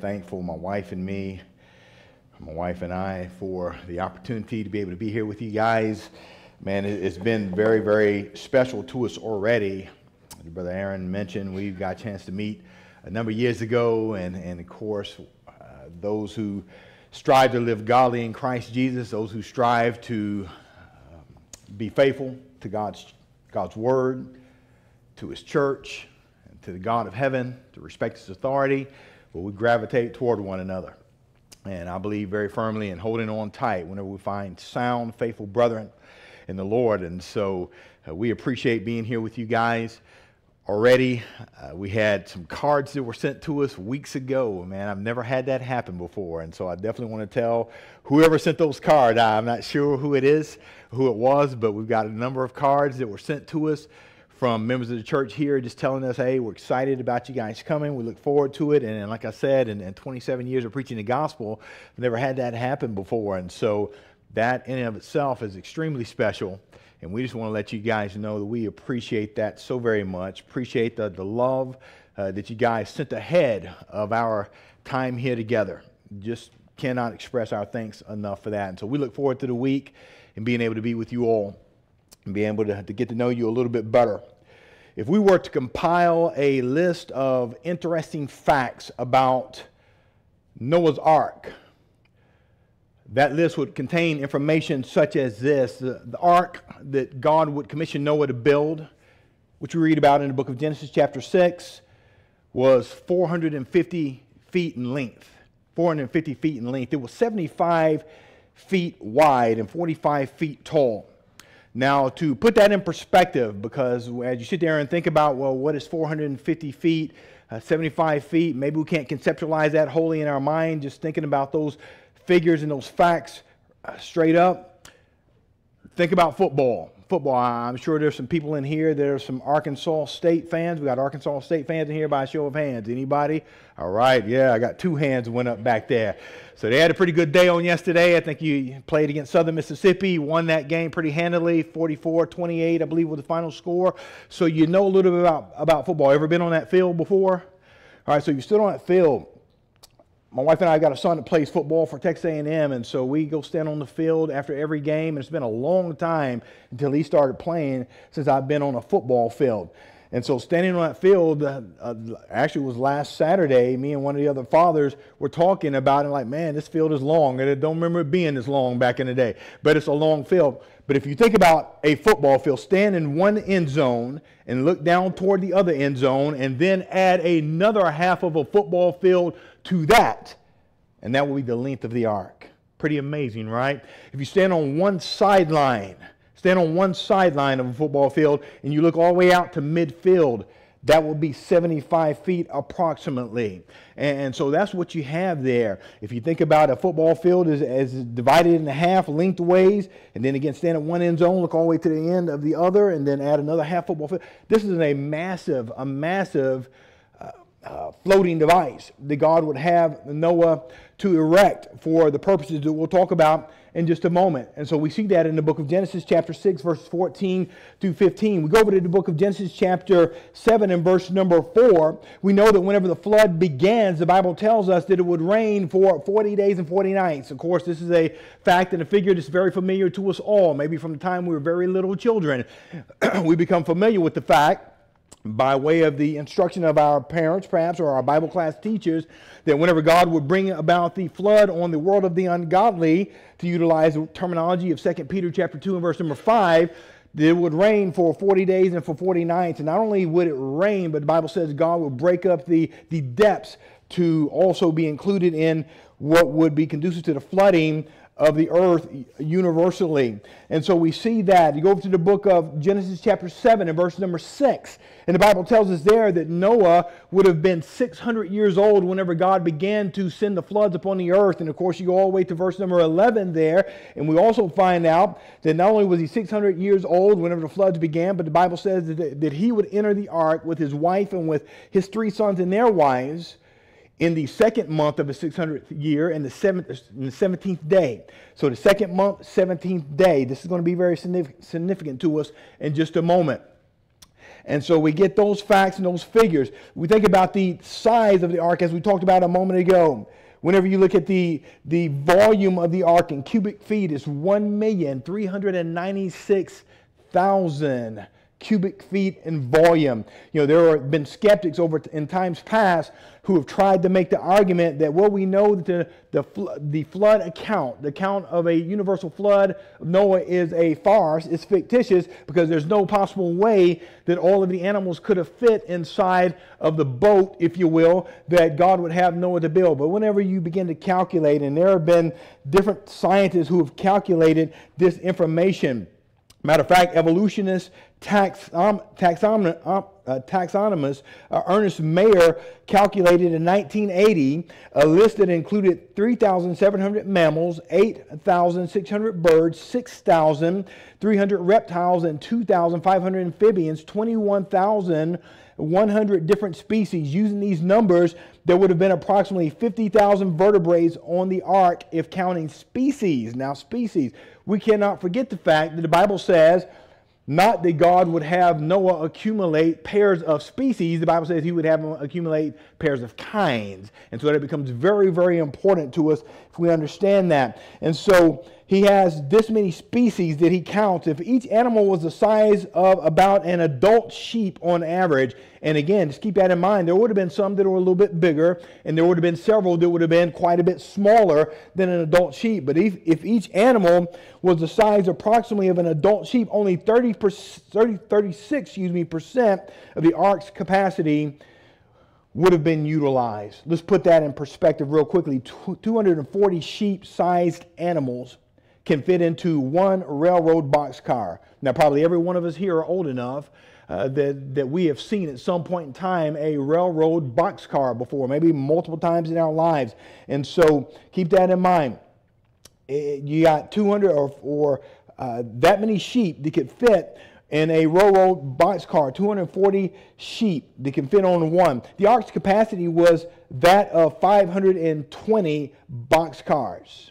thankful, my wife and me, my wife and I, for the opportunity to be able to be here with you guys. Man, it's been very, very special to us already. As Brother Aaron mentioned, we've got a chance to meet a number of years ago, and, and of course, uh, those who strive to live godly in Christ Jesus, those who strive to um, be faithful to God's, God's word, to his church, and to the God of heaven, to respect his authority, well, we gravitate toward one another. And I believe very firmly in holding on tight whenever we find sound, faithful brethren in the Lord. And so uh, we appreciate being here with you guys already. Uh, we had some cards that were sent to us weeks ago. Man, I've never had that happen before. And so I definitely want to tell whoever sent those cards, I'm not sure who it is, who it was, but we've got a number of cards that were sent to us from members of the church here just telling us, hey, we're excited about you guys coming. We look forward to it. And, and like I said, in, in, 27 years of preaching the gospel, I've never had that happen before. And so that in and of itself is extremely special. And we just want to let you guys know that we appreciate that so very much. Appreciate the, the love uh, that you guys sent ahead of our time here together. Just cannot express our thanks enough for that. And so we look forward to the week and being able to be with you all and be able to, to get to know you a little bit better. If we were to compile a list of interesting facts about Noah's Ark, that list would contain information such as this the, the, ark that God would commission Noah to build, which we read about in the book of Genesis, chapter 6, was 450 feet in length. 450 feet in length. It was 75 feet wide and 45 feet tall. Now, to put that in perspective, because as you sit there and think about, well, what is 450 feet, uh, 75 feet, maybe we can't conceptualize that wholly in our mind, just thinking about those figures and those facts uh, straight up. Think about football football. I'm sure there's some people in here. There's some Arkansas State fans. We got Arkansas State fans in here by a show of hands. Anybody? All right. Yeah, I got two hands went up back there. So they had a pretty good day on yesterday. I think you played against Southern Mississippi, won that game pretty handily, 44-28, I believe was the final score. So you know a little bit about, about football. Ever been on that field before? All right, so you stood on that field my wife and I got a son that plays football for Texas A&M, and so we go stand on the field after every game. And it's been a long time until he started playing since I've been on a football field. And so standing on that field, uh, uh, actually was last Saturday, me and one of the other fathers were talking about it like, man, this field is long. And I don't remember it being this long back in the day, but it's a long field. But if you think about a football field, stand in one end zone and look down toward the other end zone and then add another half of a football field to that, and that will be the length of the ark. Pretty amazing, right? If you stand on one sideline, stand on one sideline of a football field and you look all the way out to midfield, that will be 75 feet approximately. And so that's what you have there. If you think about a football field as, as divided in half lengthways, and then again stand at one end zone, look all the way to the end of the other, and then add another half football field. This is a massive, a massive uh, floating device that God would have Noah to erect for the purposes that we'll talk about in just a moment. And so we see that in the book of Genesis, chapter 6, verses 14 through 15. We go over to the book of Genesis, chapter 7, and verse number 4. We know that whenever the flood begins, the Bible tells us that it would rain for 40 days and 40 nights. Of course, this is a fact and a figure that's very familiar to us all. Maybe from the time we were very little children, we become familiar with the fact by way of the instruction of our parents, perhaps, or our Bible class teachers, that whenever God would bring about the flood on the world of the ungodly, to utilize the terminology of 2 Peter chapter 2 and verse number 5, it would rain for 40 days and for 40 nights. And not only would it rain, but the Bible says God would break up the, the depths to also be included in what would be conducive to the flooding of the earth universally. And so we see that. You go over to the book of Genesis, chapter 7, and verse number 6. And the Bible tells us there that Noah would have been 600 years old whenever God began to send the floods upon the earth. And of course, you go all the way to verse number 11 there. And we also find out that not only was he 600 years old whenever the floods began, but the Bible says that, that he would enter the ark with his wife and with his three sons and their wives in the second month of the 600th year and the, the 17th day. So the second month, 17th day. This is going to be very significant to us in just a moment. And so we get those facts and those figures. We think about the size of the ark as we talked about a moment ago. Whenever you look at the, the volume of the ark in cubic feet, it's 1,396,000 cubic feet in volume. You know, there have been skeptics over in times past who have tried to make the argument that, well, we know that the, the, the flood account, the account of a universal flood of Noah is a farce, it's fictitious because there's no possible way that all of the animals could have fit inside of the boat, if you will, that God would have Noah to build. But whenever you begin to calculate, and there have been different scientists who have calculated this information, Matter of fact, evolutionists taxon, taxon, uh, taxonomist uh, Ernest Mayr calculated in 1980 a list that included 3,700 mammals, 8,600 birds, 6,300 reptiles, and 2,500 amphibians, 21,100 different species. Using these numbers, there would have been approximately 50,000 vertebrates on the ark if counting species. Now, species. We cannot forget the fact that the Bible says not that God would have Noah accumulate pairs of species. The Bible says he would have him accumulate pairs of kinds. And so that becomes very, very important to us if we understand that. And so he has this many species that he counts. If each animal was the size of about an adult sheep on average, and again, just keep that in mind, there would have been some that were a little bit bigger, and there would have been several that would have been quite a bit smaller than an adult sheep. But if, if each animal was the size approximately of an adult sheep, only 30, 30 36 excuse me, percent of the ark's capacity would have been utilized. Let's put that in perspective real quickly. 240 sheep sized animals can fit into one railroad boxcar. Now, probably every one of us here are old enough uh, that, that we have seen at some point in time a railroad boxcar before, maybe multiple times in our lives. And so keep that in mind. It, you got 200 or, or uh, that many sheep that could fit in a railroad boxcar, 240 sheep that can fit on one. The ark's capacity was that of 520 boxcars.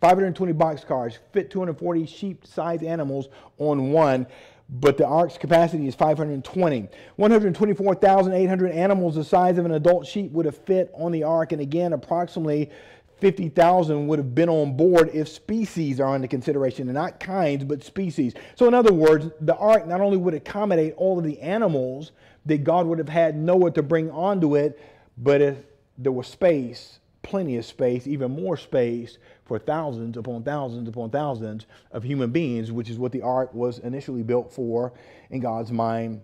520 boxcars fit 240 sheep-sized animals on one, but the ark's capacity is 520. 124,800 animals the size of an adult sheep would have fit on the ark, and again, approximately 50,000 would have been on board if species are under consideration, and not kinds, but species. So, in other words, the ark not only would accommodate all of the animals that God would have had Noah to bring onto it, but if there was space, plenty of space, even more space for thousands upon thousands upon thousands of human beings, which is what the ark was initially built for in God's mind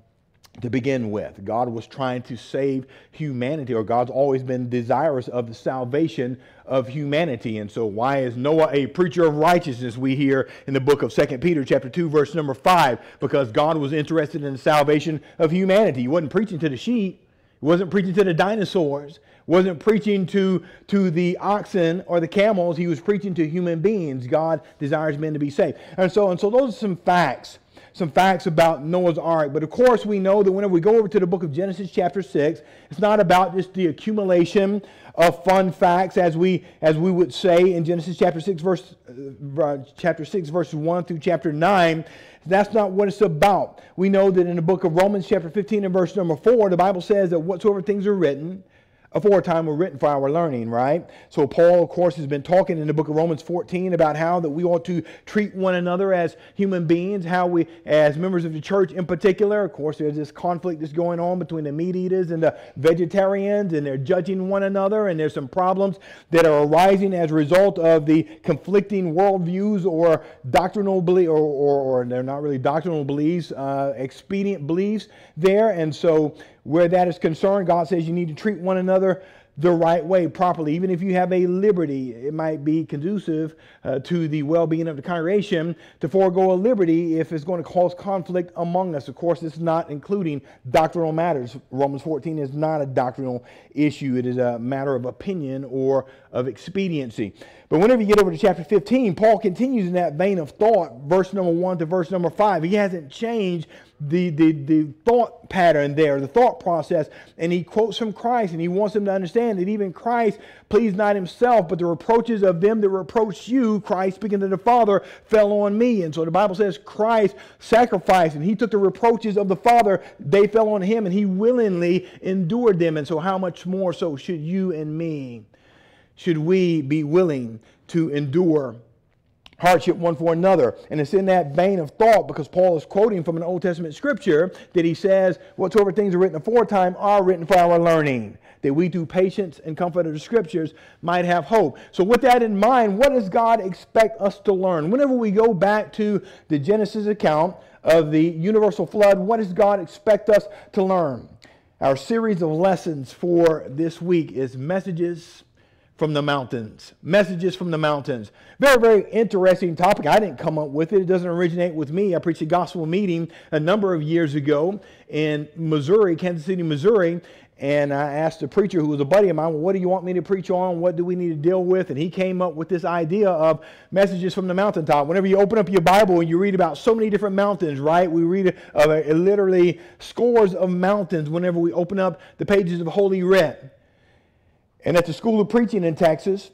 to begin with. God was trying to save humanity, or God's always been desirous of the salvation of humanity. And so why is Noah a preacher of righteousness? We hear in the book of Second Peter chapter 2, verse number 5, because God was interested in the salvation of humanity. He wasn't preaching to the sheep, he wasn't preaching to the dinosaurs, wasn't preaching to, to the oxen or the camels, he was preaching to human beings. God desires men to be saved. And so, and so those are some facts, some facts about Noah's Ark. But of course, we know that whenever we go over to the book of Genesis chapter 6, it's not about just the accumulation of fun facts as we as we would say in Genesis chapter 6 verse uh, chapter 6 verses 1 through chapter 9 that's not what it's about. We know that in the book of Romans, chapter 15 and verse number 4, the Bible says that whatsoever things are written aforetime were written for our learning, right? So Paul, of course, has been talking in the book of Romans 14 about how that we ought to treat one another as human beings, how we, as members of the church in particular, of course, there's this conflict that's going on between the meat eaters and the vegetarians, and they're judging one another, and there's some problems that are arising as a result of the conflicting worldviews or doctrinal beliefs, or, or, or, they're not really doctrinal beliefs, uh, expedient beliefs there, and so where that is concerned, God says you need to treat one another the right way, properly. Even if you have a liberty, it might be conducive uh, to the well being of the congregation to forego a liberty if it's going to cause conflict among us. Of course, is not including doctrinal matters. Romans 14 is not a doctrinal issue, it is a matter of opinion or of expediency. But whenever you get over to chapter 15, Paul continues in that vein of thought, verse number 1 to verse number 5. He hasn't changed the, the, the thought pattern there, the thought process. And he quotes from Christ, and he wants them to understand that even Christ pleased not himself, but the reproaches of them that reproached you, Christ speaking to the Father, fell on me. And so the Bible says Christ sacrificed, and he took the reproaches of the Father, they fell on him, and he willingly endured them. And so, how much more so should you and me? Should we be willing to endure hardship one for another. And it's in that vein of thought because Paul is quoting from an Old Testament scripture that he says, Whatsoever things are written aforetime are written for our learning, that we through patience and comfort of the scriptures might have hope. So, with that in mind, what does God expect us to learn? Whenever we go back to the Genesis account of the universal flood, what does God expect us to learn? Our series of lessons for this week is messages from the mountains. Messages from the mountains. Very, very interesting topic. I didn't come up with it. It doesn't originate with me. I preached a gospel meeting a number of years ago in Missouri, Kansas City, Missouri. And I asked a preacher who was a buddy of mine, well, what do you want me to preach on? What do we need to deal with? And he came up with this idea of messages from the mountaintop. Whenever you open up your Bible and you read about so many different mountains, right? We read of uh, literally scores of mountains whenever we open up the pages of Holy Writ. And at the School of Preaching in Texas,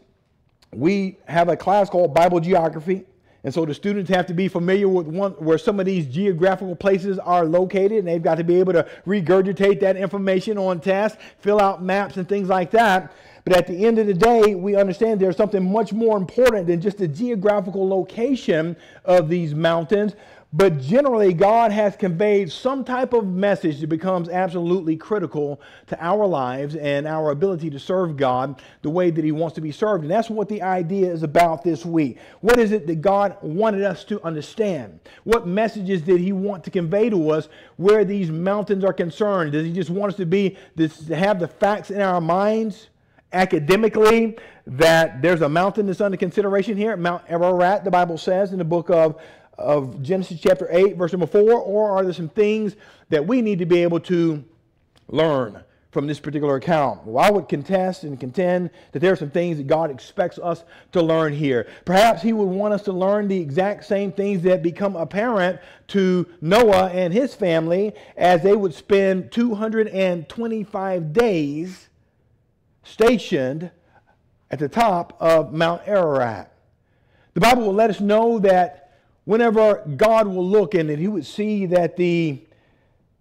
we have a class called Bible Geography. And so the students have to be familiar with one, where some of these geographical places are located, and they've got to be able to regurgitate that information on test, fill out maps and things like that. But at the end of the day, we understand there's something much more important than just the geographical location of these mountains, but generally, God has conveyed some type of message that becomes absolutely critical to our lives and our ability to serve God the way that He wants to be served. And that's what the idea is about this week. What is it that God wanted us to understand? What messages did He want to convey to us where these mountains are concerned? Does He just want us to be this, to have the facts in our minds? academically that there's a mountain that's under consideration here, Mount Ararat, the Bible says in the book of of Genesis chapter 8, verse number 4, or are there some things that we need to be able to learn from this particular account? Well, I would contest and contend that there are some things that God expects us to learn here. Perhaps He would want us to learn the exact same things that become apparent to Noah and his family as they would spend 225 days stationed at the top of Mount Ararat. The Bible will let us know that whenever God will look in it, he would see that the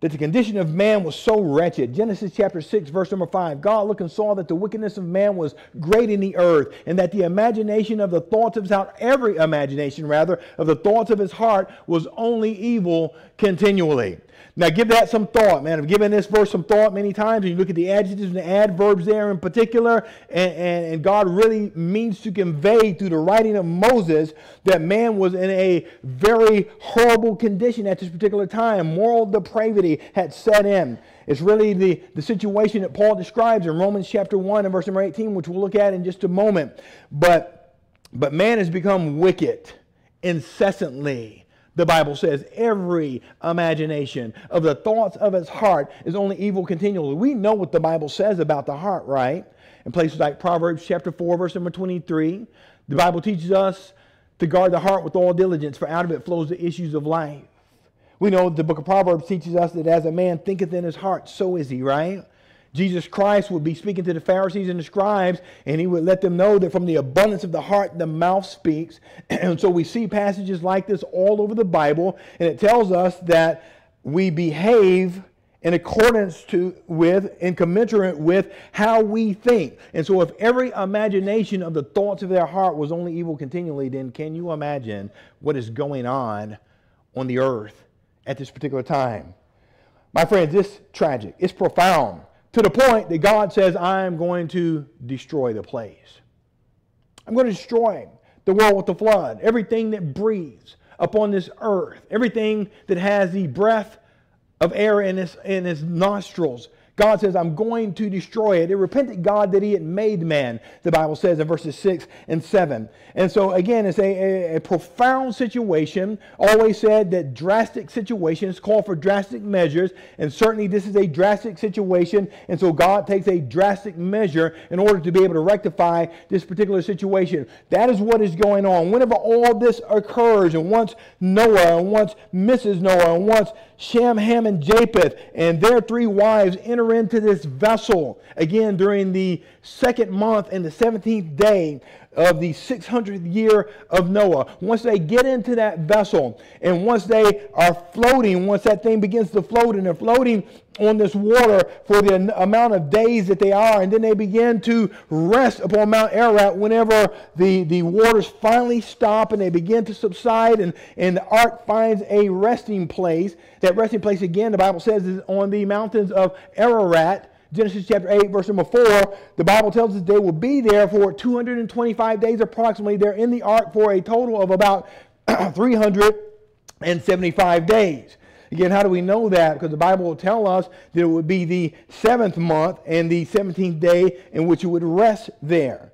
that the condition of man was so wretched. Genesis chapter 6, verse number 5. God looked and saw that the wickedness of man was great in the earth, and that the imagination of the thoughts of his heart, every imagination rather, of the thoughts of his heart was only evil continually. Now, give that some thought, man. I've given this verse some thought many times. And you look at the adjectives and the adverbs there in particular, and, and, and, God really means to convey through the writing of Moses that man was in a very horrible condition at this particular time. Moral depravity had set in. It's really the, the situation that Paul describes in Romans chapter 1 and verse number 18, which we'll look at in just a moment. But, but man has become wicked incessantly the Bible says every imagination of the thoughts of his heart is only evil continually. We know what the Bible says about the heart, right? In places like Proverbs chapter 4, verse number 23, the Bible teaches us to guard the heart with all diligence, for out of it flows the issues of life. We know the book of Proverbs teaches us that as a man thinketh in his heart, so is he, right? Jesus Christ would be speaking to the Pharisees and the scribes, and he would let them know that from the abundance of the heart, the mouth speaks. And so we see passages like this all over the Bible, and it tells us that we behave in accordance to with and commensurate with how we think. And so if every imagination of the thoughts of their heart was only evil continually, then can you imagine what is going on on the earth at this particular time? My friends, it's tragic. It's profound to the point that God says, I am going to destroy the place. I'm going to destroy the world with the flood, everything that breathes upon this earth, everything that has the breath of air in its, in its nostrils, God says, I'm going to destroy it. It repented God that he had made man, the Bible says in verses 6 and 7. And so, again, it's a, a, a profound situation. Always said that drastic situations call for drastic measures, and certainly this is a drastic situation. And so, God takes a drastic measure in order to be able to rectify this particular situation. That is what is going on. Whenever all this occurs, and once Noah, and once Mrs. Noah, and once Shem, Ham, and Japheth, and their three wives enter into this vessel. Again during the second month and the 17th day of the 600th year of Noah. Once they get into that vessel and once they are floating, once that thing begins to float and they're floating on this water for the amount of days that they are, and then they begin to rest upon Mount Ararat whenever the, the waters finally stop and they begin to subside, and, and the ark finds a resting place. That resting place, again, the Bible says, is on the mountains of Ararat. Genesis chapter 8, verse number 4, the Bible tells us they will be there for 225 days approximately. They're in the ark for a total of about 375 days. Again, how do we know that? Because the Bible will tell us that it would be the seventh month and the 17th day in which it would rest there.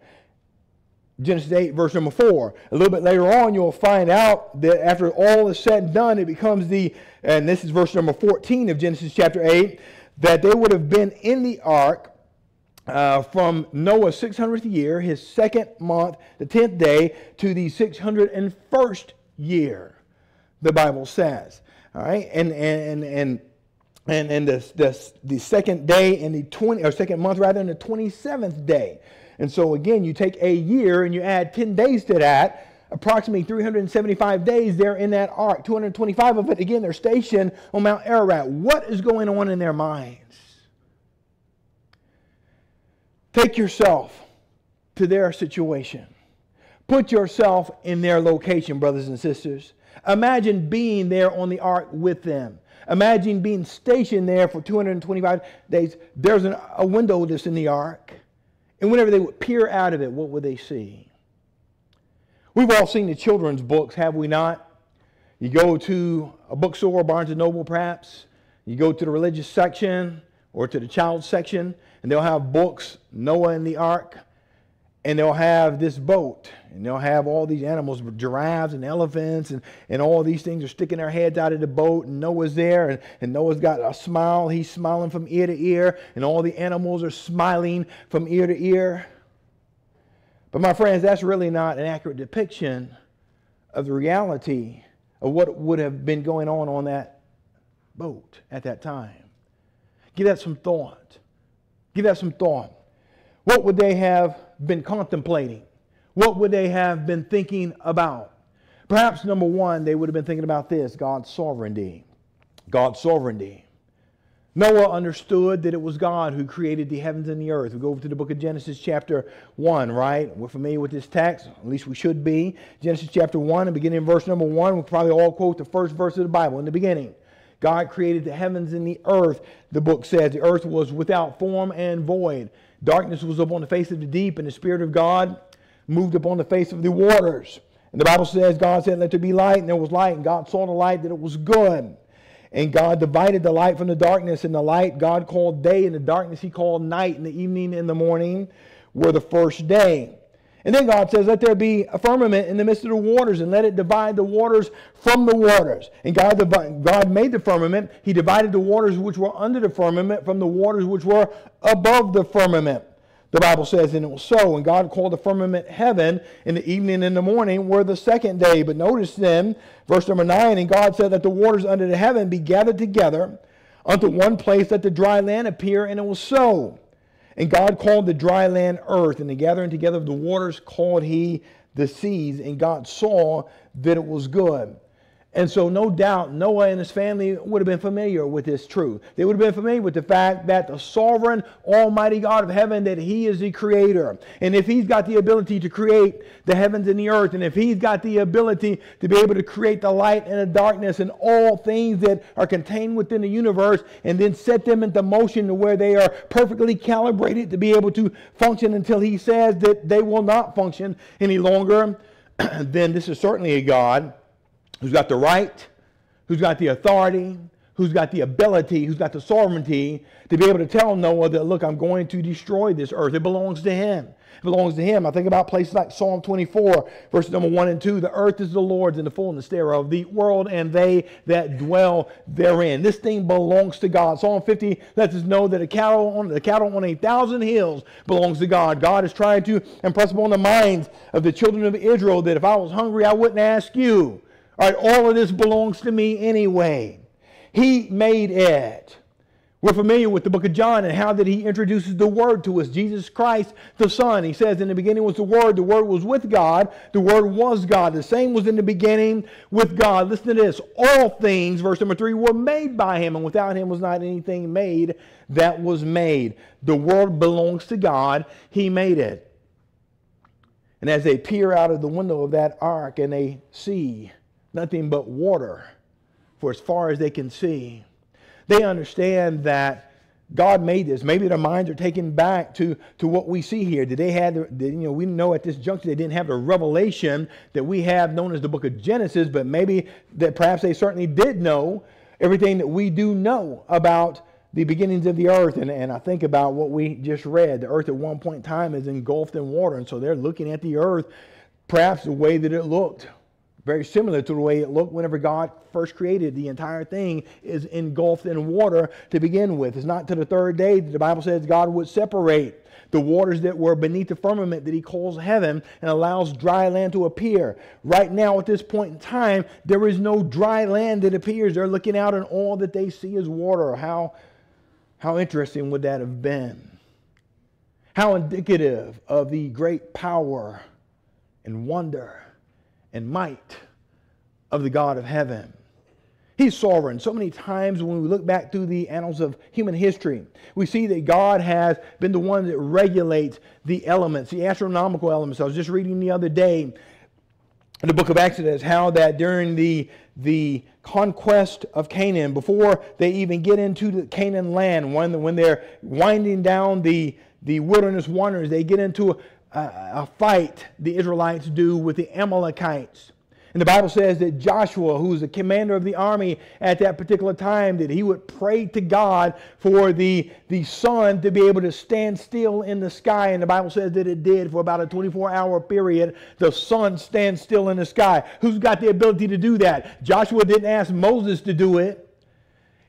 Genesis 8, verse number 4. A little bit later on, you'll find out that after all is said and done, it becomes the, and this is verse number 14 of Genesis chapter 8, that they would have been in the ark uh, from Noah's 600th year, his second month, the 10th day, to the 601st year, the Bible says. All right, and and and and and the, the, the second day and the 20 or second month rather than the 27th day. And so again, you take a year and you add 10 days to that, approximately 375 days there in that ark. 225 of it, again, they're stationed on Mount Ararat. What is going on in their minds? Take yourself to their situation. Put yourself in their location, brothers and sisters. Imagine being there on the ark with them. Imagine being stationed there for 225 days. There's an, a window that's in the ark. And whenever they would peer out of it, what would they see? We've all seen the children's books, have we not? You go to a bookstore, Barnes and Noble perhaps, you go to the religious section or to the child section, and they'll have books, Noah and the Ark, and they'll have this boat, and they'll have all these animals, giraffes and elephants, and, and all these things are sticking their heads out of the boat, and Noah's there, and, and Noah's got a smile. He's smiling from ear to ear, and all the animals are smiling from ear to ear. But, my friends, that's really not an accurate depiction of the reality of what would have been going on on that boat at that time. Give that some thought. Give that some thought. What would they have been contemplating? What would they have been thinking about? Perhaps number one, they would have been thinking about this God's sovereignty. God's sovereignty. Noah understood that it was God who created the heavens and the earth. We go over to the book of Genesis, chapter 1, right? We're familiar with this text, at least we should be. Genesis, chapter 1, and beginning in verse number 1, we'll probably all quote the first verse of the Bible. In the beginning, God created the heavens and the earth. The book says the earth was without form and void. Darkness was upon the face of the deep, and the Spirit of God moved upon the face of the waters. And the Bible says, God said, Let there be light, and there was light, and God saw the light that it was good. And God divided the light from the darkness, and the light God called day, and the darkness he called night, and the evening and the morning were the first day. And then God says, Let there be a firmament in the midst of the waters, and let it divide the waters from the waters. And God, God made the firmament. He divided the waters which were under the firmament from the waters which were above the firmament. The Bible says, and it was so. And God called the firmament heaven, in the evening and the morning were the second day. But notice then, verse number 9, and God said that the waters under the heaven be gathered together unto one place, that the dry land appear, and it was so. And God called the dry land earth, and the gathering together of the waters called he the seas. And God saw that it was good. And so, no doubt, Noah and his family would have been familiar with this truth. They would have been familiar with the fact that the sovereign, almighty God of heaven, that he is the creator. And if he's got the ability to create the heavens and the earth, and if he's got the ability to be able to create the light and the darkness and all things that are contained within the universe, and then set them into motion to where they are perfectly calibrated to be able to function until he says that they will not function any longer, then this is certainly a God who's got the right, who's got the authority, who's got the ability, who's got the sovereignty to be able to tell Noah that, look, I'm going to destroy this earth. It belongs to him. It belongs to him. I think about places like Psalm 24, verses number 1 and 2. The earth is the Lord's and the fullness thereof, the world and they that dwell therein. This thing belongs to God. Psalm 50 lets us know that a cattle on, the cattle on a thousand hills belongs to God. God is trying to impress upon the minds of the children of Israel that if I was hungry, I wouldn't ask you. All right, all of this belongs to me anyway. He made it. We're familiar with the book of John and how that he introduces the Word to us, Jesus Christ, the Son. He says, In the beginning was the Word, the Word was with God, the Word was God. The same was in the beginning with God. Listen to this. All things, verse number three, were made by him, and without him was not anything made that was made. The world belongs to God, he made it. And as they peer out of the window of that ark and they see nothing but water for as far as they can see, they understand that God made this. Maybe their minds are taken back to, to what we see here. Did they have, did, you know, we know at this juncture they didn't have the revelation that we have known as the book of Genesis, but maybe that perhaps they certainly did know everything that we do know about the beginnings of the earth. And, and I think about what we just read. The earth at one point in time is engulfed in water. And so they're looking at the earth perhaps the way that it looked very similar to the way it looked whenever God first created. The entire thing is engulfed in water to begin with. It's not to the third day that the Bible says God would separate the waters that were beneath the firmament that he calls heaven and allows dry land to appear. Right now, at this point in time, there is no dry land that appears. They're looking out and all that they see is water. How, how interesting would that have been? How indicative of the great power and wonder and might of the God of heaven. He's sovereign. So many times when we look back through the annals of human history, we see that God has been the one that regulates the elements, the astronomical elements. I was just reading the other day in the book of Exodus how that during the, the conquest of Canaan, before they even get into the Canaan land, when, when they're winding down the, the wilderness wanderers, they get into a fight the Israelites do with the Amalekites. And the Bible says that Joshua, who was the commander of the army at that particular time, that he would pray to God for the, the sun to be able to stand still in the sky. And the Bible says that it did for about a 24 hour period. The sun stands still in the sky. Who's got the ability to do that? Joshua didn't ask Moses to do it.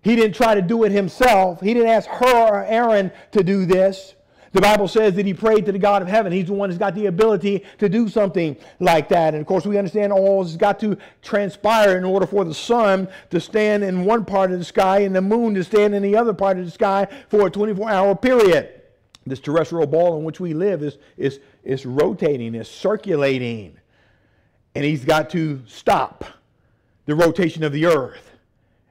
He didn't try to do it himself. He didn't ask Hur or Aaron to do this. The Bible says that he prayed to the God of heaven. He's the one who's got the ability to do something like that. And of course, we understand all has got to transpire in order for the sun to stand in one part of the sky and the moon to stand in the other part of the sky for a 24 hour period. This terrestrial ball in which we live is, is, is rotating, is circulating. And he's got to stop the rotation of the earth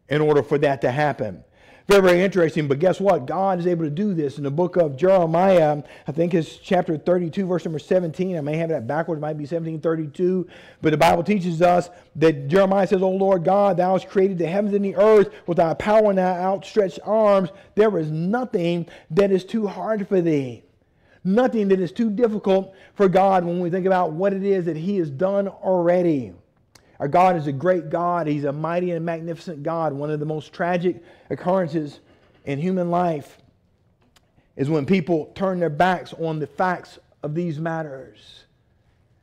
in order for that to happen. Very, very interesting. But guess what? God is able to do this in the book of Jeremiah. I think it's chapter 32, verse number 17. I may have that backwards. It might be 1732. But the Bible teaches us that Jeremiah says, O Lord God, thou hast created the heavens and the earth with thy power and thy outstretched arms. There is nothing that is too hard for thee. Nothing that is too difficult for God when we think about what it is that he has done already. Our God is a great God. He's a mighty and magnificent God. One of the most tragic occurrences in human life is when people turn their backs on the facts of these matters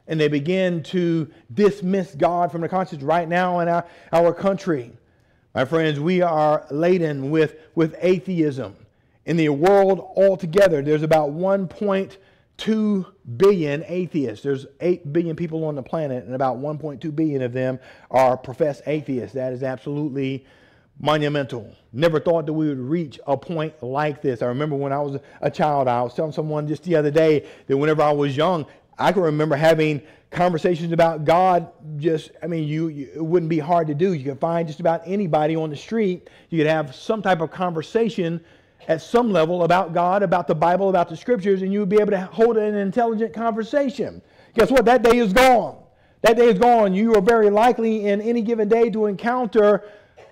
and they begin to dismiss God from the conscience right now in our, our country. My friends, we are laden with, with atheism. In the world altogether, there's about 1.2 2 billion atheists. There's 8 billion people on the planet, and about 1.2 billion of them are professed atheists. That is absolutely monumental. Never thought that we would reach a point like this. I remember when I was a child, I was telling someone just the other day that whenever I was young, I can remember having conversations about God. Just, I mean, you, you, it wouldn't be hard to do. You could find just about anybody on the street. You could have some type of conversation at some level about God, about the Bible, about the scriptures, and you would be able to hold an intelligent conversation. Guess what? That day is gone. That day is gone. You are very likely in any given day to encounter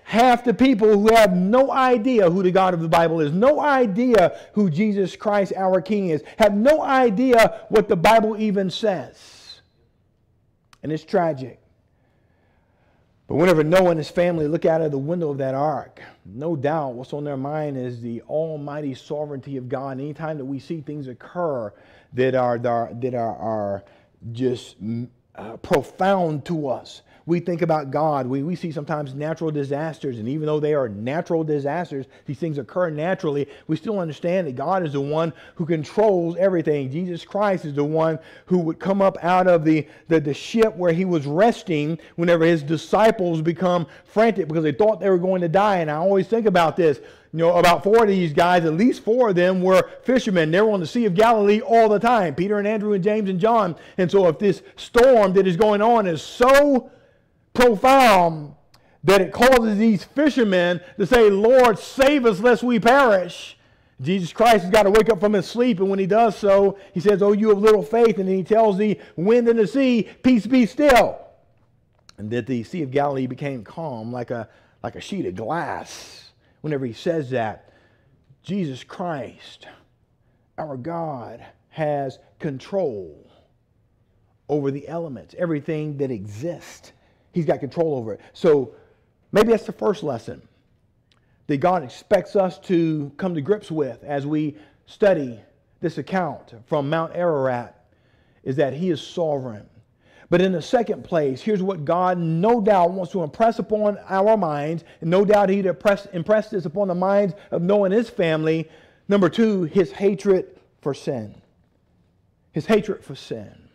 half the people who have no idea who the God of the Bible is, no idea who Jesus Christ, our King, is, have no idea what the Bible even says. And it's tragic. But whenever Noah and his family look out of the window of that ark, no doubt what's on their mind is the almighty sovereignty of God. Anytime that we see things occur that are, that are, that are, just uh, profound to us, we think about God, we, we see sometimes natural disasters, and even though they are natural disasters, these things occur naturally, we still understand that God is the one who controls everything. Jesus Christ is the one who would come up out of the, the, the ship where he was resting whenever his disciples become frantic because they thought they were going to die. And I always think about this. You know, about four of these guys, at least four of them were fishermen. They were on the Sea of Galilee all the time Peter and Andrew and James and John. And so, if this storm that is going on is so profound that it causes these fishermen to say, Lord, save us lest we perish. Jesus Christ has got to wake up from his sleep, and when he does so, he says, Oh, you have little faith. And then he tells the wind and the sea, Peace be still. And that the Sea of Galilee became calm like a, like a sheet of glass. Whenever he says that, Jesus Christ, our God, has control over the elements, everything that exists. He's got control over it. So maybe that's the first lesson that God expects us to come to grips with as we study this account from Mount Ararat is that He is sovereign. But in the second place, here's what God no doubt wants to impress upon our minds, and no doubt He'd impress, impress this upon the minds of Noah and his family. Number two, His hatred for sin. His hatred for sin.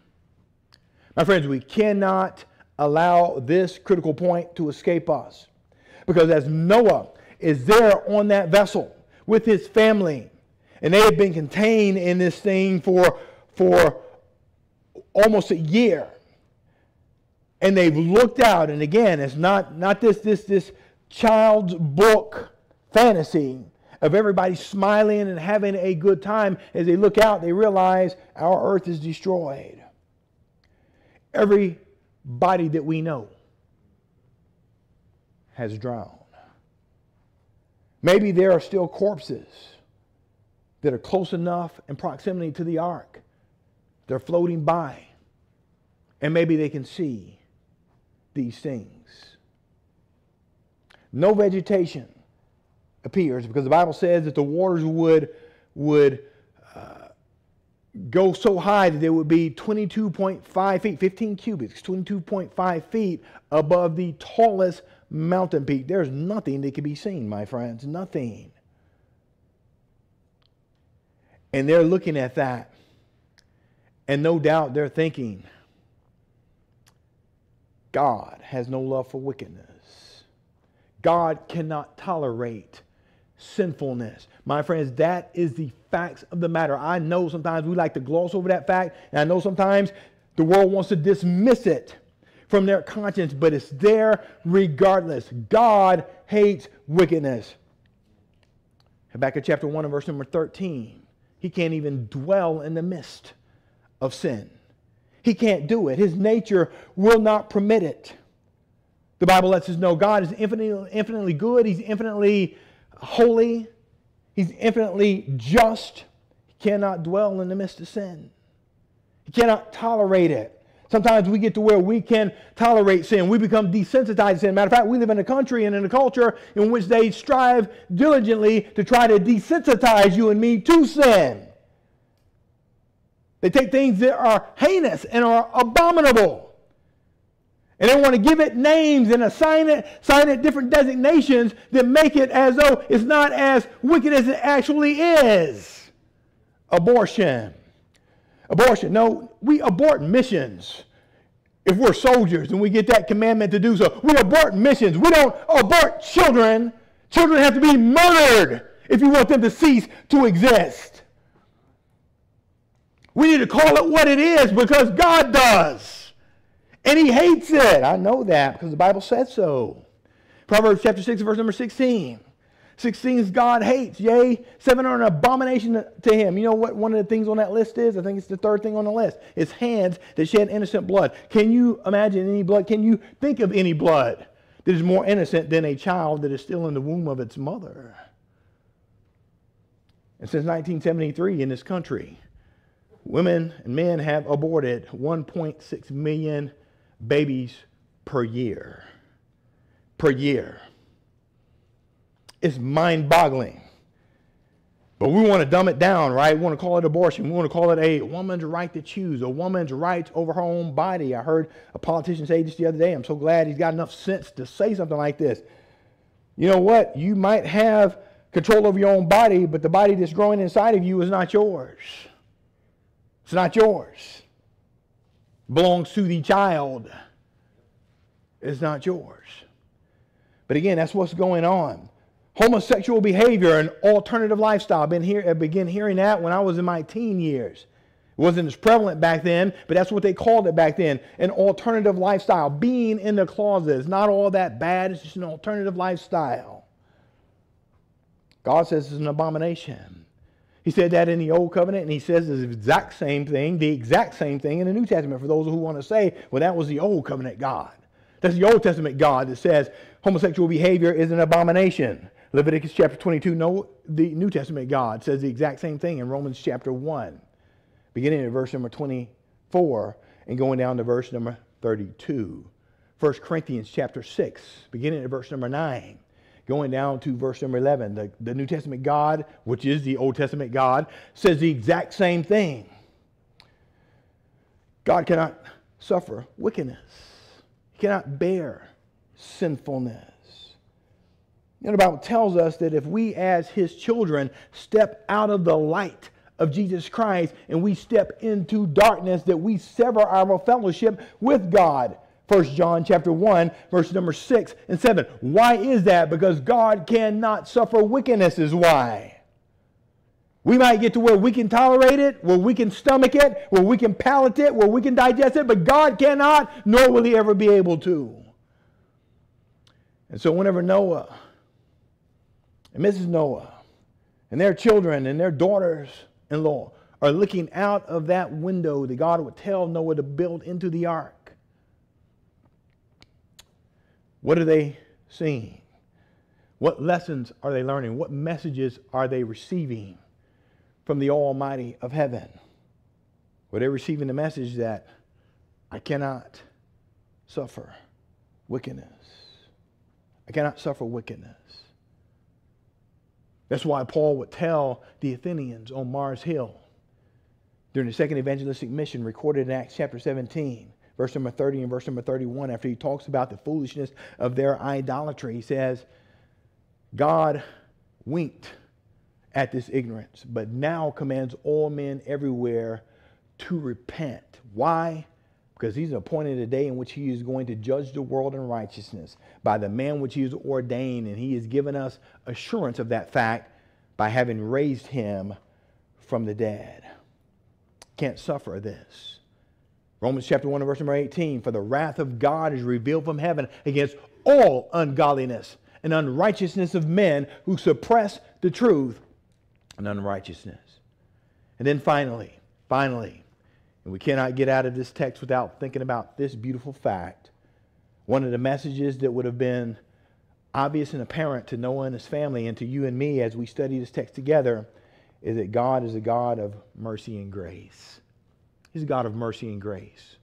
My friends, we cannot allow this critical point to escape us. Because as Noah is there on that vessel with his family, and they have been contained in this thing for, for almost a year. And they've looked out, and again, it's not, not this, this, this child's book fantasy of everybody smiling and having a good time. As they look out, they realize our earth is destroyed. Every body that we know has drowned. Maybe there are still corpses that are close enough in proximity to the ark. They're floating by. And maybe they can see these things. No vegetation appears because the Bible says that the waters would, would go so high that it would be 22.5 feet, 15 cubits, 22.5 feet above the tallest mountain peak. There's nothing that can be seen, my friends, nothing. And they're looking at that, and no doubt they're thinking, God has no love for wickedness. God cannot tolerate sinfulness. My friends, that is the facts of the matter. I know sometimes we like to gloss over that fact, and I know sometimes the world wants to dismiss it from their conscience, but it's there regardless. God hates wickedness. Habakkuk chapter 1 and verse number 13. He can't even dwell in the midst of sin. He can't do it. His nature will not permit it. The Bible lets us know God is infinitely, infinitely good. He's infinitely holy, he's infinitely just. He cannot dwell in the midst of sin. He cannot tolerate it. Sometimes we get to where we can tolerate sin. We become desensitized to sin. Matter of fact, we live in a country and in a culture in which they strive diligently to try to desensitize you and me to sin. They take things that are heinous and are abominable and they want to give it names and assign it, assign it different designations that make it as though it's not as wicked as it actually is. Abortion. Abortion. No, we abort missions if we're soldiers and we get that commandment to do so. We abort missions. We don't abort children. Children have to be murdered if you want them to cease to exist. We need to call it what it is because God does. And he hates it. I know that because the Bible said so. Proverbs chapter 6, verse number 16. 16 is God hates. Yea, seven are an abomination to him. You know what one of the things on that list is? I think it's the third thing on the list. It's hands that shed innocent blood. Can you imagine any blood? Can you think of any blood that is more innocent than a child that is still in the womb of its mother? And since 1973 in this country, women and men have aborted 1.6 million babies per year. Per year. It's mind boggling. But we want to dumb it down, right? We want to call it abortion. We want to call it a woman's right to choose, a woman's right over her own body. I heard a politician say just the other day. I'm so glad he's got enough sense to say something like this. You know what? You might have control over your own body, but the body that's growing inside of you is not yours. It's not yours. Belongs to the child. It's not yours. But again, that's what's going on homosexual behavior and alternative lifestyle. I've been here, I uh, began hearing that when I was in my teen years. It wasn't as prevalent back then, but that's what they called it back then an alternative lifestyle. Being in the closet is not all that bad, it's just an alternative lifestyle. God says it's an abomination. He said that in the Old Covenant, and he says the exact same thing, the exact same thing in the New Testament for those who want to say, well, that was the Old Covenant God. That's the Old Testament God that says homosexual behavior is an abomination. Leviticus chapter 22, no, the New Testament God says the exact same thing in Romans chapter 1, beginning at verse number 24 and going down to verse number 32. 1 Corinthians chapter 6, beginning at verse number 9, going down to verse number 11. The, the New Testament God, which is the Old Testament God, says the exact same thing. God cannot suffer wickedness, He cannot bear sinfulness. And the Bible tells us that if we, as his children, step out of the light of Jesus Christ and we step into darkness, that we sever our fellowship with God. 1 John chapter 1, verse number 6 and 7. Why is that? Because God cannot suffer wickedness, is why. We might get to where we can tolerate it, where we can stomach it, where we can palate it, where we can digest it, but God cannot, nor will He ever be able to. And so, whenever Noah and Mrs. Noah and their children and their daughters in law are looking out of that window that God would tell Noah to build into the ark. What are they seeing? What lessons are they learning? What messages are they receiving from the Almighty of heaven? Were they receiving the message that I cannot suffer wickedness? I cannot suffer wickedness. That's why Paul would tell the Athenians on Mars Hill during the second evangelistic mission recorded in Acts chapter 17, verse number 30 and verse number 31, after he talks about the foolishness of their idolatry, he says, God winked at this ignorance, but now commands all men everywhere to repent. Why? because he's appointed a day in which he is going to judge the world in righteousness by the man which he has ordained, and he has given us assurance of that fact by having raised him from the dead. Can't suffer this. Romans chapter 1 verse number 18 For the wrath of God is revealed from heaven against all ungodliness and unrighteousness of men who suppress the truth and unrighteousness. And then finally, finally, and we cannot get out of this text without thinking about this beautiful fact. One of the messages that would have been obvious and apparent to Noah and his family and to you and me as we study this text together is that God is a God of mercy and grace. He's a God of mercy and grace.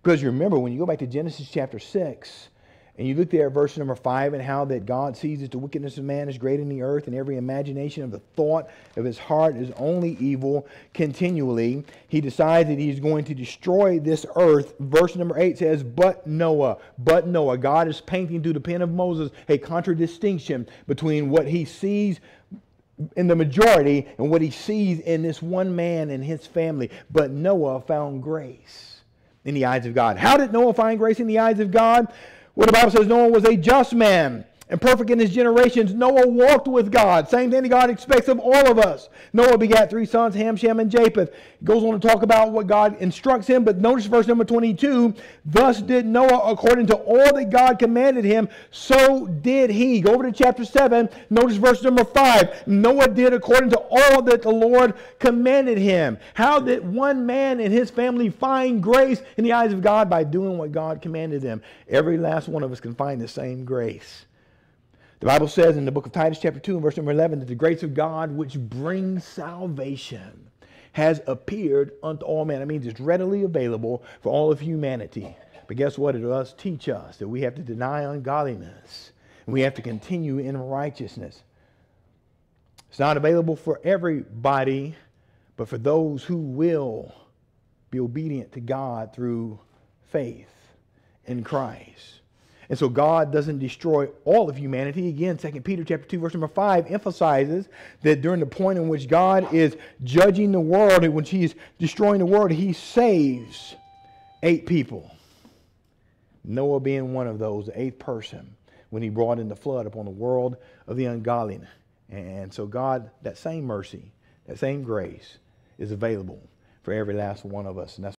Because you remember, when you go back to Genesis chapter 6, and you look there at verse number five and how that God sees that the wickedness of man is great in the earth, and every imagination of the thought of his heart is only evil continually. He decides that he's going to destroy this earth. Verse number eight says, But Noah, but Noah. God is painting through the pen of Moses a contradistinction between what he sees in the majority and what he sees in this one man and his family. But Noah found grace in the eyes of God. How did Noah find grace in the eyes of God? Well, the Bible says Noah was a just man and perfect in his generations. Noah walked with God. Same thing God expects of all of us. Noah begat three sons, Ham, Shem, and Japheth. He goes on to talk about what God instructs him, but notice verse number 22. Thus did Noah according to all that God commanded him, so did he. Go over to chapter 7. Notice verse number 5. Noah did according to all that the Lord commanded him. How did one man and his family find grace in the eyes of God? By doing what God commanded them. Every last one of us can find the same grace. The Bible says in the book of Titus, chapter 2, and verse number 11, that the grace of God, which brings salvation, has appeared unto all men. It means it's readily available for all of humanity. But guess what? It does teach us that we have to deny ungodliness and we have to continue in righteousness. It's not available for everybody, but for those who will be obedient to God through faith in Christ. And so God doesn't destroy all of humanity. Again, 2 Peter chapter 2, verse number 5 emphasizes that during the point in which God is judging the world and when he's destroying the world, he saves eight people. Noah being one of those, the eighth person, when he brought in the flood upon the world of the ungodly. And so God, that same mercy, that same grace is available for every last one of us. And that's